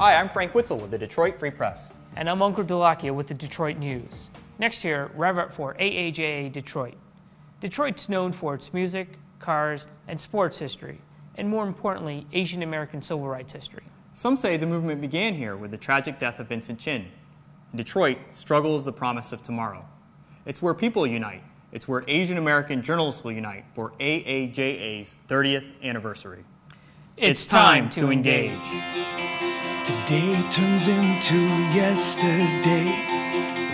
Hi, I'm Frank Witsil with the Detroit Free Press. And I'm Uncle Delakia with the Detroit News. Next year, rev up for AAJA Detroit. Detroit's known for its music, cars, and sports history, and more importantly, Asian American civil rights history. Some say the movement began here with the tragic death of Vincent Chin. In Detroit, struggle is the promise of tomorrow. It's where people unite. It's where Asian American journalists will unite for AAJA's 30th anniversary. It's, time, to engage. Today turns into yesterday,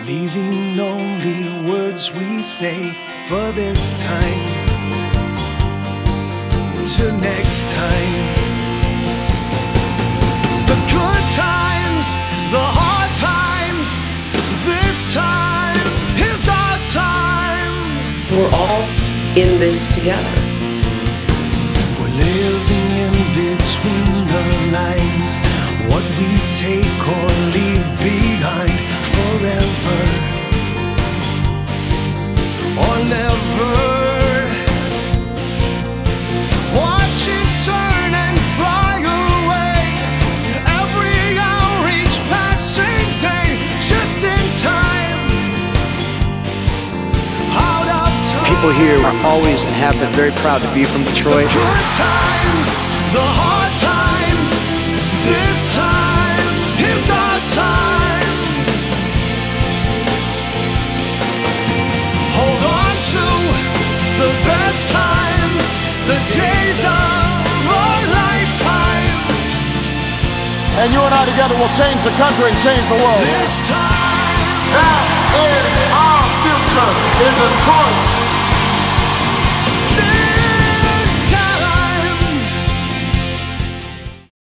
leaving only words we say for this time to next time. The good times, the hard times, this time is our time. We're all in this together. We're living in between People here are always and have been very proud to be from Detroit. The good times, the hard times, this time is our time. Hold on to the best times, the days of our lifetime. And you and I together will change the country and change the world. This time. That is our future in Detroit.